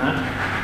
huh?